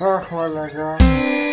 Ach, my lecker.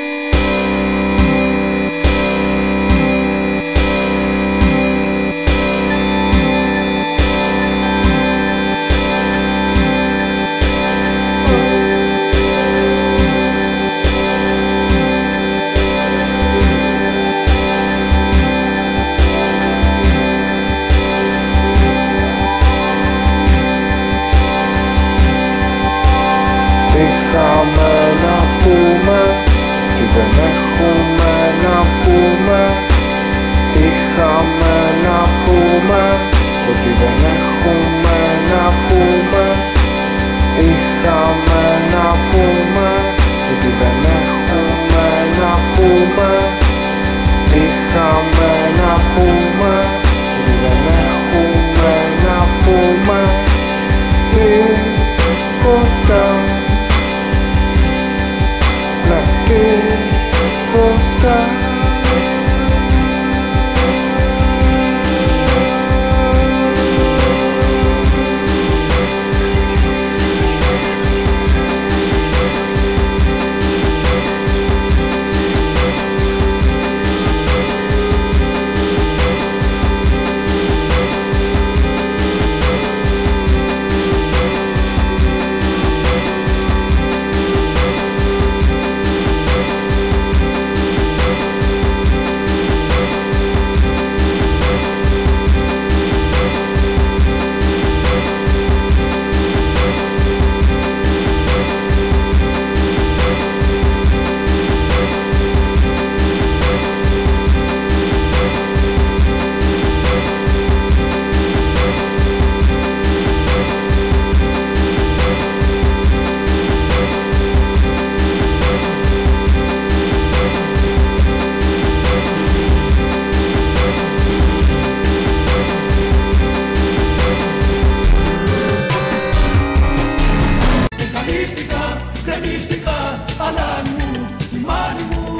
Κρεμίστηκα, κρεμίστηκα, αλλά μου, η μάνη μου